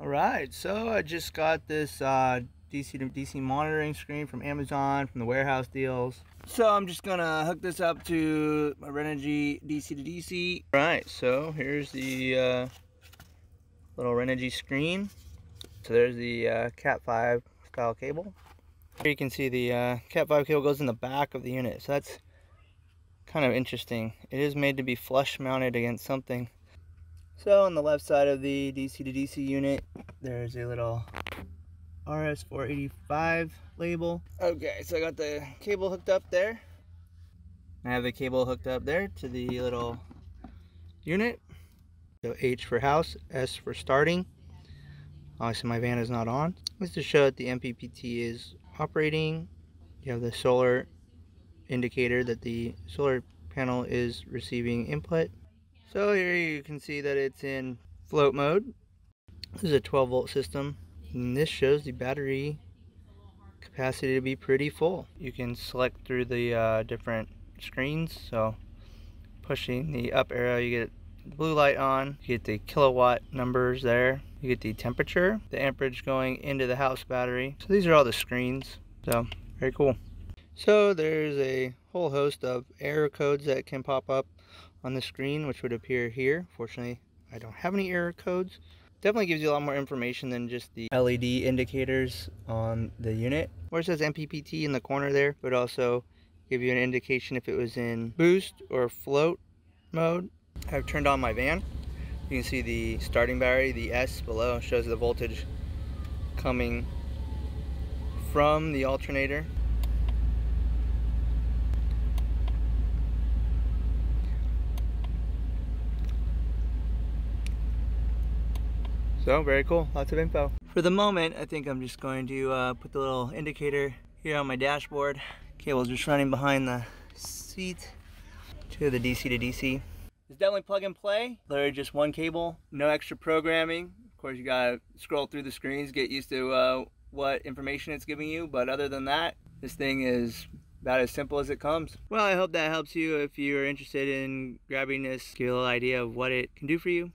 All right, so I just got this uh, DC to DC monitoring screen from Amazon from the warehouse deals. So I'm just gonna hook this up to my Renogy DC to DC. All right, so here's the uh, little Renogy screen. So there's the uh, Cat 5 style cable. Here you can see the uh, Cat 5 cable goes in the back of the unit. So that's kind of interesting. It is made to be flush mounted against something. So on the left side of the DC to DC unit, there's a little RS485 label. Okay, so I got the cable hooked up there. I have the cable hooked up there to the little unit. So H for house, S for starting. Obviously my van is not on. This to show that the MPPT is operating. You have the solar indicator that the solar panel is receiving input. So here you can see that it's in float mode. This is a 12 volt system. And this shows the battery capacity to be pretty full. You can select through the uh, different screens. So pushing the up arrow, you get the blue light on. You get the kilowatt numbers there. You get the temperature, the amperage going into the house battery. So these are all the screens. So very cool. So there's a whole host of error codes that can pop up on the screen, which would appear here. Fortunately, I don't have any error codes. Definitely gives you a lot more information than just the LED indicators on the unit. Where it says MPPT in the corner there, would also give you an indication if it was in boost or float mode. I've turned on my van. You can see the starting battery, the S below shows the voltage coming from the alternator So very cool, lots of info. For the moment, I think I'm just going to uh, put the little indicator here on my dashboard. Cable's just running behind the seat to the DC to DC. It's definitely plug and play. Literally just one cable, no extra programming. Of course, you gotta scroll through the screens, get used to uh, what information it's giving you. But other than that, this thing is about as simple as it comes. Well, I hope that helps you if you're interested in grabbing this, get a little idea of what it can do for you.